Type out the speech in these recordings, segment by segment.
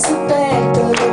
mais perto.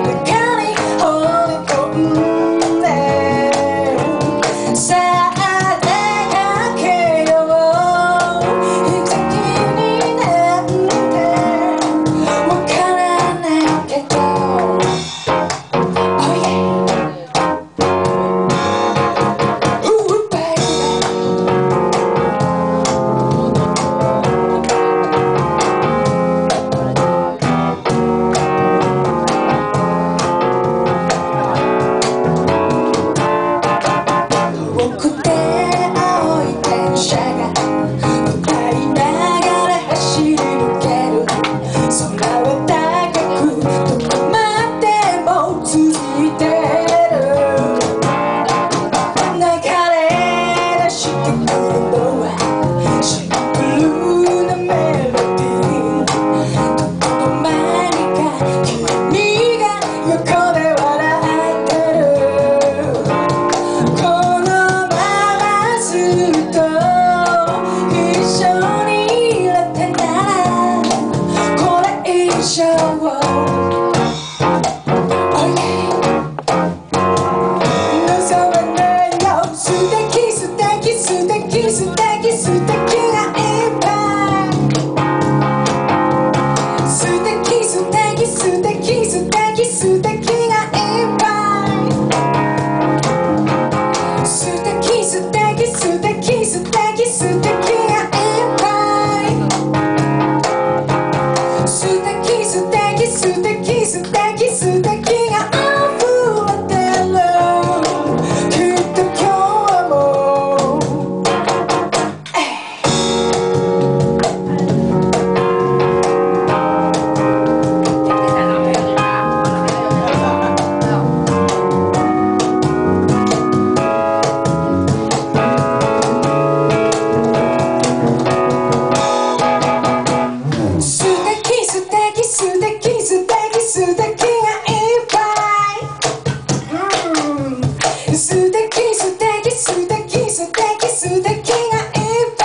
素敵素敵がいっぱ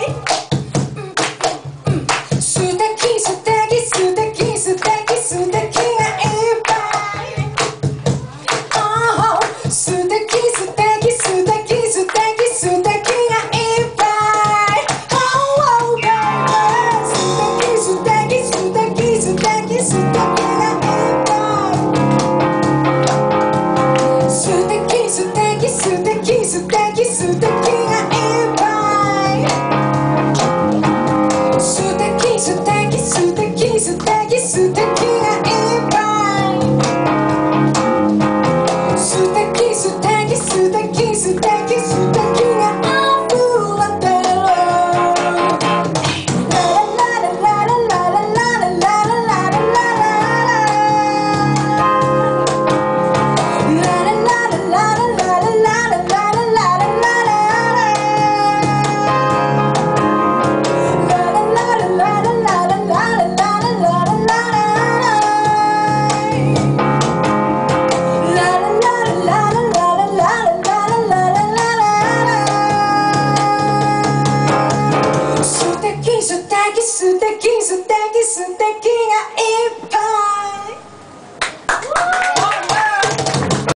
い素敵素敵素敵素敵素敵がいっぱいああ素敵素敵素敵素敵素敵がいっぱい Oh, baby 素敵素敵素敵素敵がいっぱい素敵素敵素敵素敵素敵敵素敵素敵素敵がいっぱい。